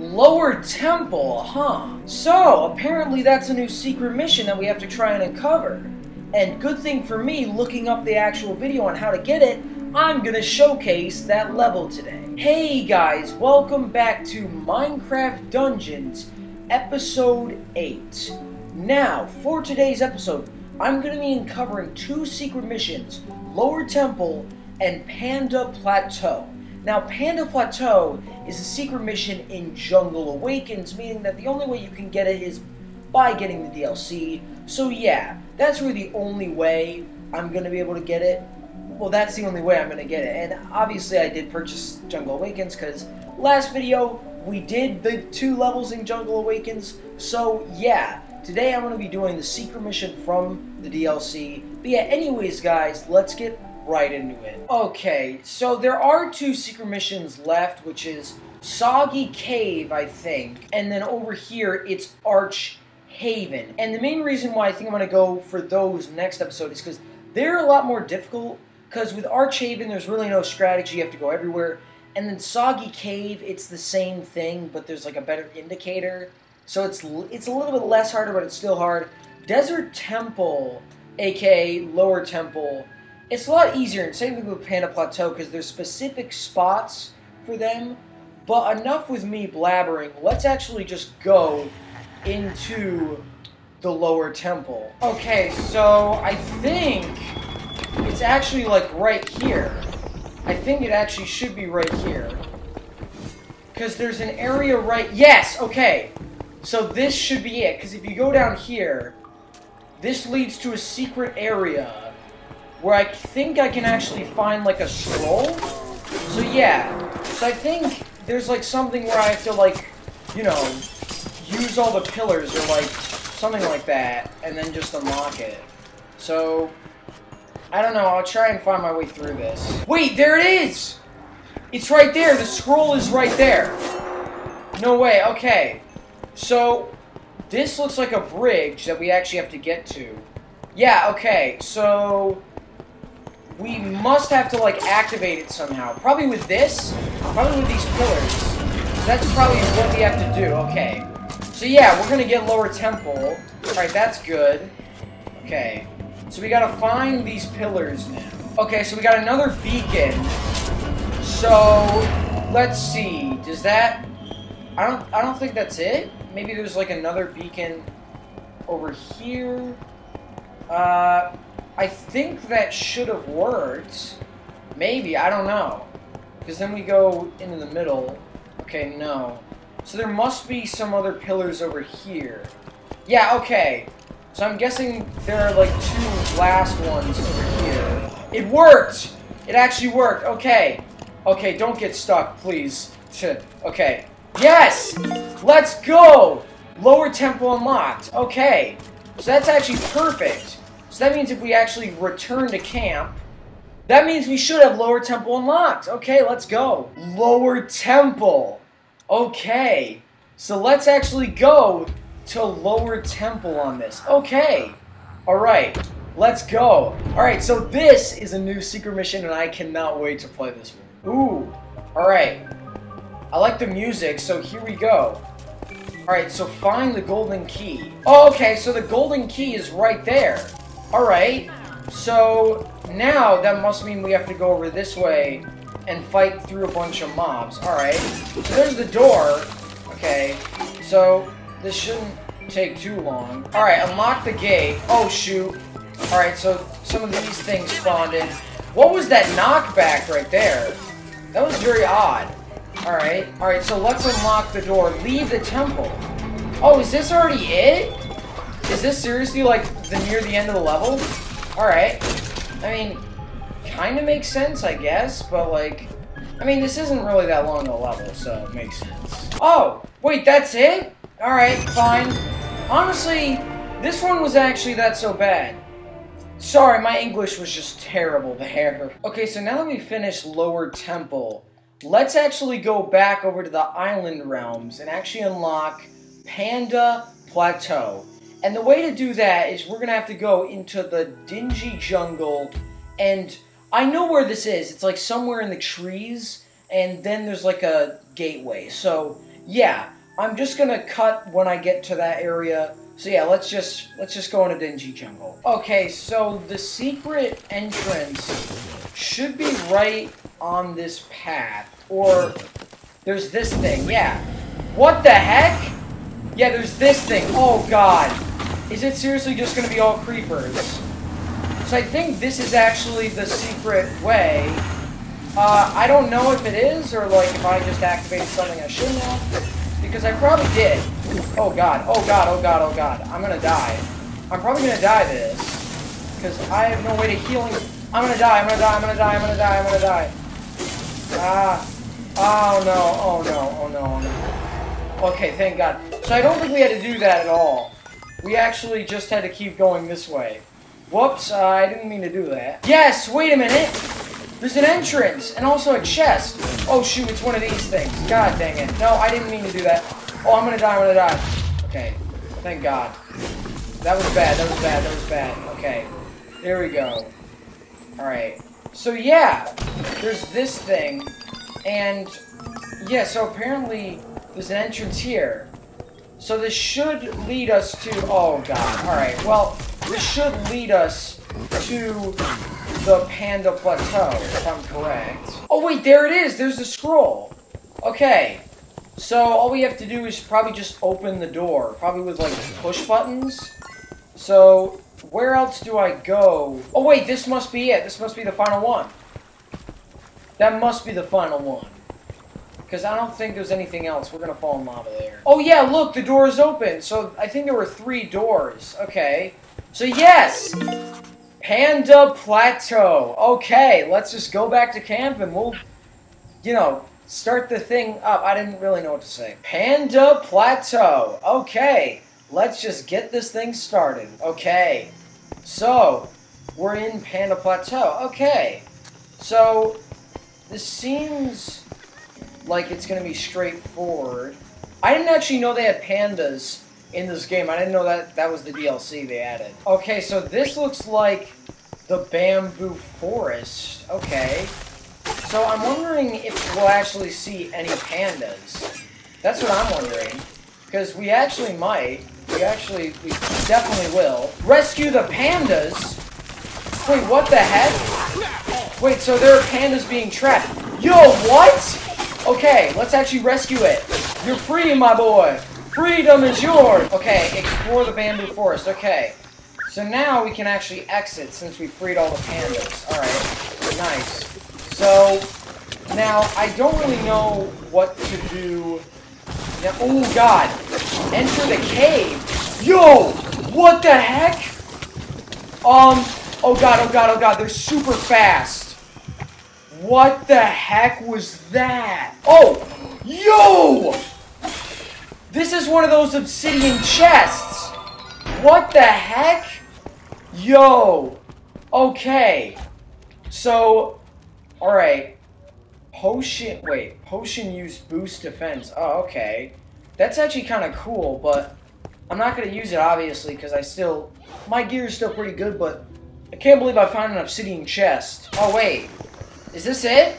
Lower Temple, huh? So, apparently that's a new secret mission that we have to try and uncover. And good thing for me, looking up the actual video on how to get it, I'm gonna showcase that level today. Hey guys, welcome back to Minecraft Dungeons, Episode 8. Now, for today's episode, I'm gonna be uncovering two secret missions, Lower Temple and Panda Plateau. Now, Panda Plateau is a secret mission in Jungle Awakens, meaning that the only way you can get it is by getting the DLC. So yeah, that's really the only way I'm going to be able to get it. Well, that's the only way I'm going to get it. And obviously I did purchase Jungle Awakens because last video we did the two levels in Jungle Awakens. So yeah, today I'm going to be doing the secret mission from the DLC. But yeah, anyways guys, let's get right into it. Okay, so there are two secret missions left, which is Soggy Cave, I think, and then over here it's Arch Haven. And the main reason why I think I'm going to go for those next episode is because they're a lot more difficult, because with Arch Haven there's really no strategy, you have to go everywhere. And then Soggy Cave, it's the same thing, but there's like a better indicator. So it's it's a little bit less harder, but it's still hard. Desert Temple, aka Lower Temple, it's a lot easier, and same thing with Panda Plateau, because there's specific spots for them. But enough with me blabbering. Let's actually just go into the lower temple. Okay, so I think it's actually like right here. I think it actually should be right here. Because there's an area right... Yes, okay. So this should be it. Because if you go down here, this leads to a secret area where I think I can actually find like a scroll. So yeah, so I think there's like something where I have to like, you know, use all the pillars or like something like that, and then just unlock it. So, I don't know, I'll try and find my way through this. Wait, there it is! It's right there, the scroll is right there. No way, okay. So, this looks like a bridge that we actually have to get to. Yeah, okay, so we must have to, like, activate it somehow. Probably with this. Probably with these pillars. That's probably what we have to do. Okay. So, yeah, we're gonna get Lower Temple. Alright, that's good. Okay. So we gotta find these pillars now. Okay, so we got another beacon. So, let's see. Does that... I don't, I don't think that's it. Maybe there's, like, another beacon over here. Uh... I think that should have worked. Maybe, I don't know. Because then we go into the middle. Okay, no. So there must be some other pillars over here. Yeah, okay. So I'm guessing there are like two last ones over here. It worked! It actually worked. Okay. Okay, don't get stuck, please. Okay. Yes! Let's go! Lower temple unlocked. Okay. So that's actually perfect. So that means if we actually return to camp, that means we should have Lower Temple unlocked. Okay, let's go. Lower Temple. Okay. So let's actually go to Lower Temple on this. Okay. Alright. Let's go. Alright, so this is a new secret mission and I cannot wait to play this one. Ooh. Alright. I like the music, so here we go. Alright, so find the golden key. Oh, okay, so the golden key is right there. Alright, so now that must mean we have to go over this way and fight through a bunch of mobs. Alright, so there's the door. Okay, so this shouldn't take too long. Alright, unlock the gate. Oh, shoot. Alright, so some of these things spawned in. What was that knockback right there? That was very odd. Alright, alright, so let's unlock the door. Leave the temple. Oh, is this already it? Is this seriously, like, the near the end of the level? Alright. I mean, kind of makes sense, I guess, but, like... I mean, this isn't really that long of a level, so it makes sense. Oh! Wait, that's it? Alright, fine. Honestly, this one was actually that so bad. Sorry, my English was just terrible there. Okay, so now that we finished Lower Temple, let's actually go back over to the Island Realms and actually unlock Panda Plateau. And the way to do that is we're going to have to go into the dingy jungle. And I know where this is. It's like somewhere in the trees. And then there's like a gateway. So, yeah, I'm just gonna cut when I get to that area. So yeah, let's just let's just go into Dingy Jungle. Okay, so the secret entrance should be right on this path, or there's this thing. Yeah. What the heck? Yeah, there's this thing. Oh god. Is it seriously just gonna be all creepers? So I think this is actually the secret way. Uh, I don't know if it is, or like if I just activated something I shouldn't have. Because I probably did. Oh god, oh god, oh god, oh god. I'm gonna die. I'm probably gonna die this. Because I have no way to heal him. I'm gonna die, I'm gonna die, I'm gonna die, I'm gonna die, I'm gonna die. Ah. Oh no, oh no, oh no, oh no. Okay, thank god. So I don't think we had to do that at all. We actually just had to keep going this way. Whoops, uh, I didn't mean to do that. Yes, wait a minute! There's an entrance, and also a chest. Oh shoot, it's one of these things. God dang it. No, I didn't mean to do that. Oh, I'm gonna die, I'm gonna die. Okay, thank god. That was bad, that was bad, that was bad. Okay, there we go. Alright. So yeah, there's this thing, and yeah, so apparently there's an entrance here. So this should lead us to... Oh, God. Alright, well, this should lead us to the Panda Plateau, if I'm correct. Oh, wait, there it is. There's the scroll. Okay. So all we have to do is probably just open the door. Probably with, like, push buttons. So, where else do I go? Oh, wait, this must be it. This must be the final one. That must be the final one. Because I don't think there's anything else. We're going to fall in lava there. Oh, yeah, look, the door is open. So I think there were three doors. Okay. So, yes! Panda Plateau. Okay, let's just go back to camp and we'll, you know, start the thing up. I didn't really know what to say. Panda Plateau. Okay, let's just get this thing started. Okay, so, we're in Panda Plateau. Okay, so, this seems like it's going to be straightforward. I didn't actually know they had pandas in this game. I didn't know that that was the DLC they added. Okay, so this looks like the bamboo forest. Okay. So I'm wondering if we'll actually see any pandas. That's what I'm wondering. Because we actually might. We actually, we definitely will. Rescue the pandas? Wait, what the heck? Wait, so there are pandas being trapped. Yo, what? Okay, let's actually rescue it. You're free, my boy. Freedom is yours. Okay, explore the bamboo forest. Okay. So now we can actually exit since we freed all the pandas. Alright. Nice. So, now, I don't really know what to do. Oh, God. Enter the cave. Yo! What the heck? Um, oh, God, oh, God, oh, God. They're super fast. What the heck was that? Oh! Yo! This is one of those obsidian chests! What the heck? Yo! Okay. So, alright. Potion, wait. Potion use boost defense. Oh, okay. That's actually kind of cool, but I'm not going to use it, obviously, because I still... My gear is still pretty good, but I can't believe I found an obsidian chest. Oh, wait. Is this it?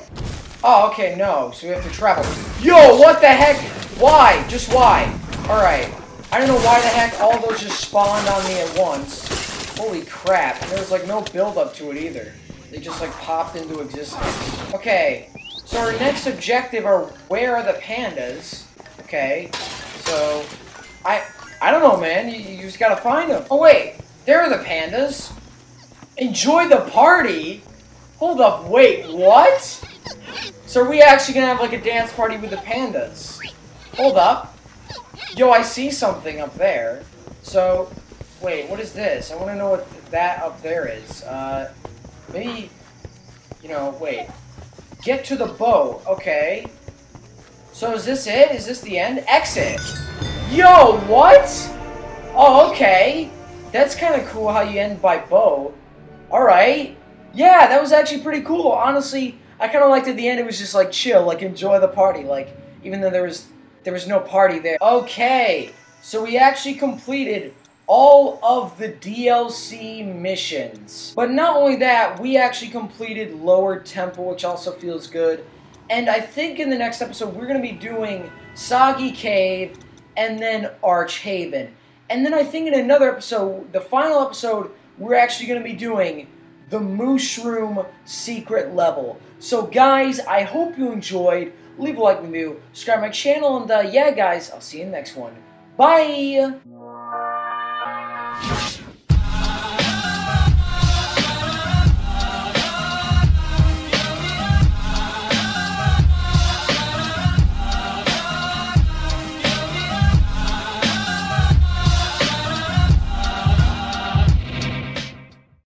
Oh, okay, no. So we have to travel. Yo, what the heck? Why? Just why? Alright. I don't know why the heck all those just spawned on me at once. Holy crap. And there was like no build up to it either. They just like popped into existence. Okay. So our next objective are where are the pandas? Okay. So I I don't know, man. You, you just gotta find them. Oh wait, there are the pandas. Enjoy the party. Hold up, wait, what? So are we actually gonna have like a dance party with the pandas? Hold up. Yo, I see something up there. So, wait, what is this? I want to know what that up there is. Uh, maybe, you know, wait. Get to the boat. Okay. So is this it? Is this the end? Exit. Yo, what? Oh, okay. That's kind of cool how you end by boat. Alright. Yeah, that was actually pretty cool. Honestly, I kind of liked at the end. It was just like chill, like enjoy the party. Like even though there was there was no party there. Okay, so we actually completed all of the DLC missions. But not only that, we actually completed Lower Temple, which also feels good. And I think in the next episode, we're going to be doing Soggy Cave and then Arch Haven. And then I think in another episode, the final episode, we're actually going to be doing the Mushroom Secret Level. So, guys, I hope you enjoyed. Leave a like, review, subscribe my channel, and uh, yeah, guys, I'll see you in the next one. Bye!